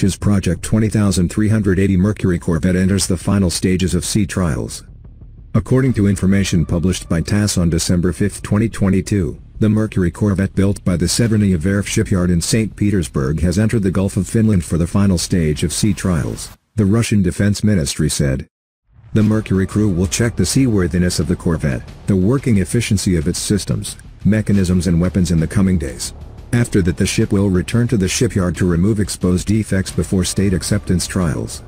His Project 20380 Mercury corvette enters the final stages of sea trials. According to information published by TASS on December 5, 2022, the Mercury corvette built by the Severnaya Verf shipyard in St. Petersburg has entered the Gulf of Finland for the final stage of sea trials, the Russian Defense Ministry said. The Mercury crew will check the seaworthiness of the corvette, the working efficiency of its systems, mechanisms and weapons in the coming days. After that the ship will return to the shipyard to remove exposed defects before state acceptance trials.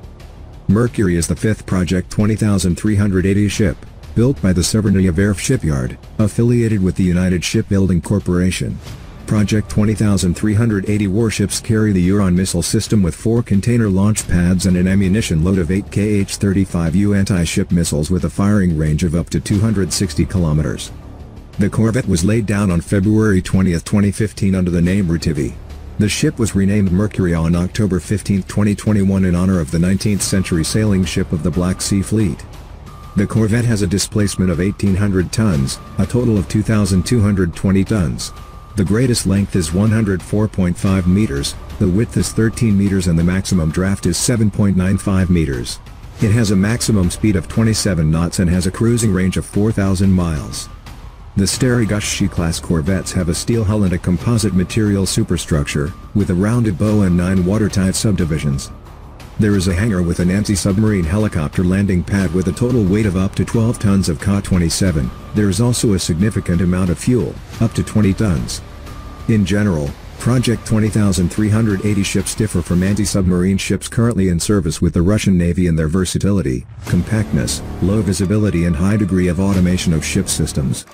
Mercury is the fifth Project 20380 ship, built by the Severnaya Verf shipyard, affiliated with the United Shipbuilding Corporation. Project 20380 warships carry the Uran missile system with four container launch pads and an ammunition load of 8 KH-35U anti-ship missiles with a firing range of up to 260 kilometers. The corvette was laid down on February 20, 2015 under the name Retivy. The ship was renamed Mercury on October 15, 2021 in honor of the 19th century sailing ship of the Black Sea Fleet. The Corvette has a displacement of 1800 tons, a total of 2220 tons. The greatest length is 104.5 meters, the width is 13 meters and the maximum draft is 7.95 meters. It has a maximum speed of 27 knots and has a cruising range of 4,000 miles. The Steregushchiy class corvettes have a steel hull and a composite material superstructure, with a rounded bow and nine watertight subdivisions. There is a hangar with an anti-submarine helicopter landing pad with a total weight of up to 12 tons of Ka-27. There is also a significant amount of fuel, up to 20 tons. In general, Project 20380 ships differ from anti-submarine ships currently in service with the Russian Navy in their versatility, compactness, low visibility and high degree of automation of ship systems.